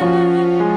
Música